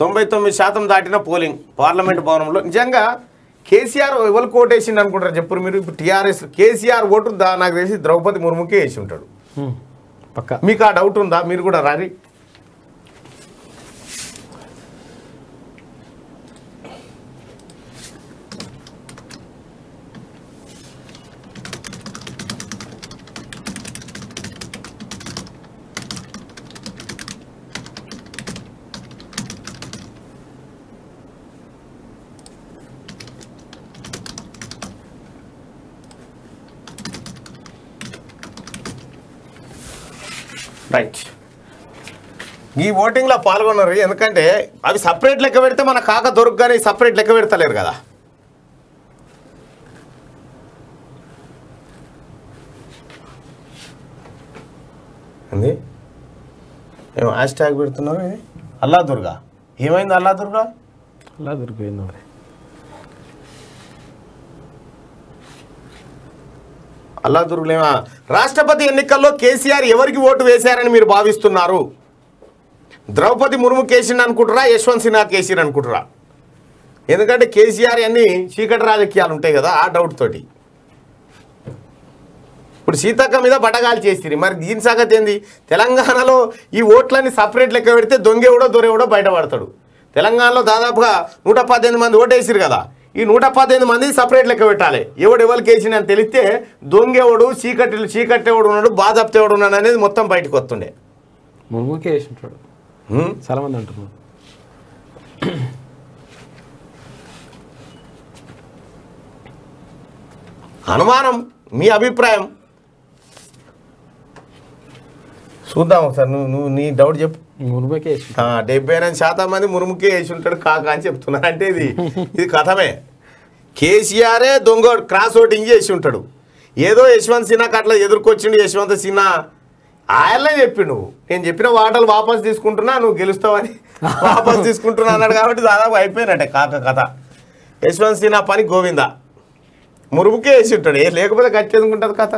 తొంభై తొమ్మిది శాతం దాటిన పోలింగ్ పార్లమెంట్ భవనంలో. నిజంగా కేసీఆర్ ఎవరికి ఓటు వేసిండు అనుకుంటారు చెప్పరు మీరు? ఇప్పుడు టీఆర్ఎస్ కేసీఆర్ ఓటు నాకు తెలిసి ద్రౌపది ముర్ముకే వేసి ఉంటాడు. పక్క. మీకు ఆ డౌట్ ఉందా? మీరు కూడా రారి. రైట్ ఈ ఓటింగ్లో పాల్గొన్నారు. ఎందుకంటే అవి సపరేట్ లెక్క పెడితే మన కాక దొరకగానే సపరేట్ లెక్క పెడతలేరు కదా. ఏంది? ఏం హ్యాష్ ట్యాగ్ పెడుతున్నారు ఇది? అల్లా దుర్గా ఏమైంది అల్లా దుర్గా అలా దొరికిపోయింది మరి. అల్లాదుర్గులేమా రాష్ట్రపతి ఎన్నికల్లో కేసీఆర్ ఎవరికి ఓటు వేశారని మీరు భావిస్తున్నారు? ద్రౌపది ముర్ము కేసీని అనుకుంటారా యశ్వంత్ సిన్హా కేసీని అనుకుంటారా? ఎందుకంటే కేసీఆర్ అన్ని చీకటి రాజకీయాలు ఉంటాయి కదా ఆ డౌట్ తోటి. ఇప్పుడు సీతక్క మీద బటగాలు చేసిరి మరి దీని సంగతి ఏంది? తెలంగాణలో ఈ ఓట్లన్నీ సపరేట్ లెక్క పెడితే దొంగెవడో దొరెవడో బయటపడతాడు. తెలంగాణలో దాదాపుగా నూట పద్దెనిమిది మంది ఓటేసిరు కదా. ఈ నూట పద్దెనిమిది మంది సపరేట్ లెక్క పెట్టాలి. ఎవడు ఎవరికి వేసిన అని తెలిస్తే దొంగెవడు చీకటి చీకట్టెవడు ఉన్నాడు బాధప్తేవాడు ఉన్నాడు అనేది మొత్తం బయటకు వస్తుండే. మురుగుకే వేసి ఉంటాడు. హ్మ్? చాలా మంది అంటున్నారు. అనుమానం మీ అభిప్రాయం? చూద్దాం ఒకసారి నువ్వు నువ్వు నీ డౌట్ చెప్పు. డెబ్బై ఎనిమిది శాతం మంది మురుముకే వేసి ఉంటాడు కాక అని చెప్తున్నారు. అంటే ఇది ఇది కథమే. కేసీఆరే దొంగ క్రాస్ ఓటింగ్ చేసి ఉంటాడు. ఏదో యశ్వంత్ సిన్హాకి అట్లా ఎదుర్కొచ్చిండు యశ్వంత్ సిన్హా. ఆయనలే చెప్పి నువ్వు. నేను చెప్పిన వాటలు వాపస్ తీసుకుంటున్నా నువ్వు గెలుస్తావని వాపస్ తీసుకుంటున్నా అన్నాడు కాబట్టి దాదాపు అయిపోయినట్టే కాక కథ. యశ్వంత్ సిన్హా పని గోవిందా. మురుగుకే వేసి ఉంటాడు. ఏ లేకపోతే గట్టి ఎందుకుంటుంది కథ.